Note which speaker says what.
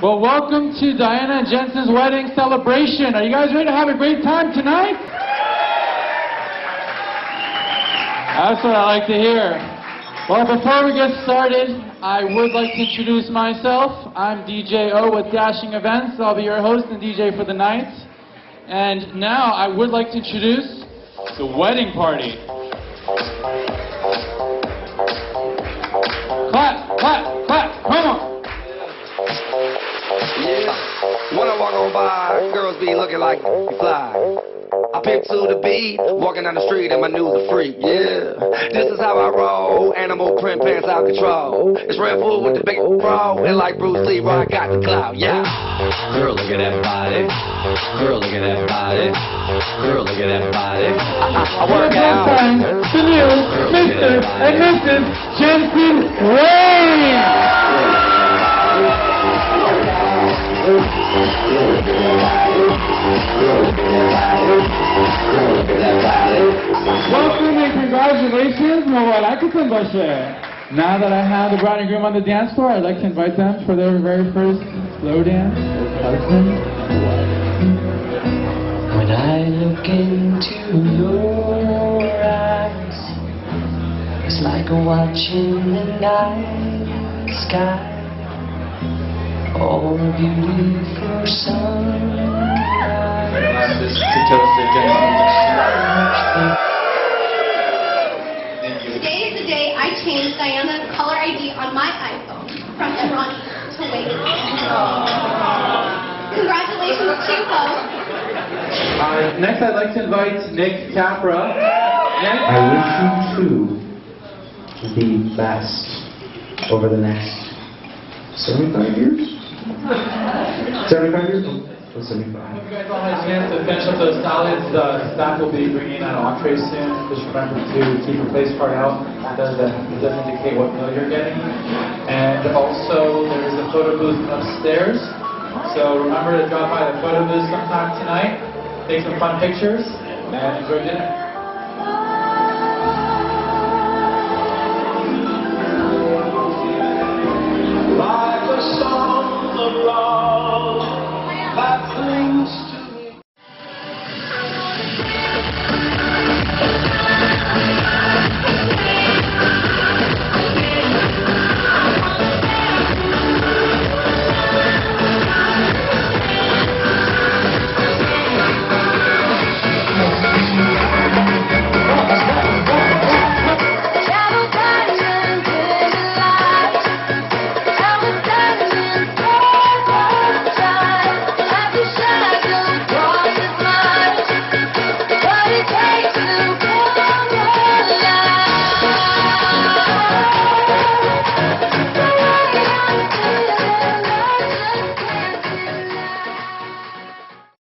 Speaker 1: Well, welcome to Diana and Jensen's wedding celebration. Are you guys ready to have a great time tonight? That's what I like to hear. Well, before we get started, I would like to introduce myself. I'm DJ O with Dashing Events. I'll be your host and DJ for the night. And now I would like to introduce the wedding party.
Speaker 2: Yeah. When I walk on by, girls be looking like you fly. I pick to the beat, walking down the street and my news a freak, yeah. This is how I roll, animal print pants out control. It's Red Bull with the big bro, and like Bruce Lee, I got the clout, yeah. Girl, look at that body. Girl, look at that body. Girl, look at that body. I, I, I work out.
Speaker 1: Time to you, Mr. and Mrs. Jensen Welcome and congratulations, Mawarakatan Bashe. Now that I have the bride and groom on the dance floor, I'd like to invite them for their very first slow dance. Husband.
Speaker 3: When I look into your eyes, it's like watching the night sky. All beautiful sunrise.
Speaker 4: Today is the day I changed Diana's caller ID on my iPhone from Ronnie to Wade. Congratulations to you both.
Speaker 1: Uh, next, I'd like to invite Nick Capra. Nick?
Speaker 5: I wish you two the best over the next 75 years? 75 years? Oh, 75.
Speaker 1: you guys all had a chance to finish up those salads. The staff will be bringing out entrees soon. Just remember to keep your place card out. It does, it does indicate what meal you're getting. And also, there is a photo booth upstairs. So remember to drop by the photo booth sometime tonight. Take some fun pictures and enjoy dinner.